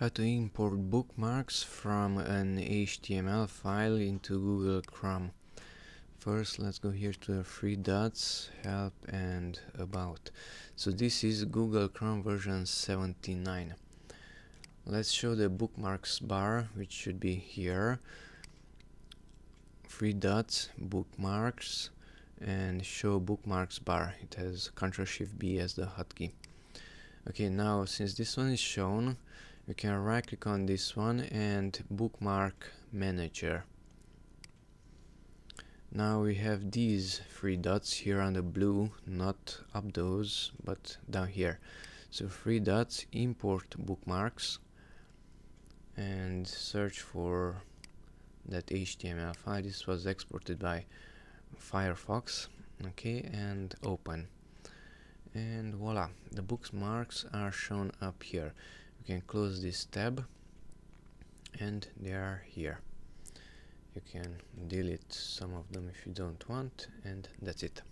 how to import bookmarks from an HTML file into Google Chrome. First let's go here to the three dots, help and about. So this is Google Chrome version 79. Let's show the bookmarks bar which should be here. Three dots, bookmarks and show bookmarks bar. It has Ctrl Shift B as the hotkey. Okay, now since this one is shown, you can right click on this one and bookmark manager. Now we have these three dots here on the blue not up those but down here. So three dots import bookmarks and search for that HTML file. This was exported by Firefox okay and open. And voila the bookmarks are shown up here you can close this tab and they are here. You can delete some of them if you don't want and that's it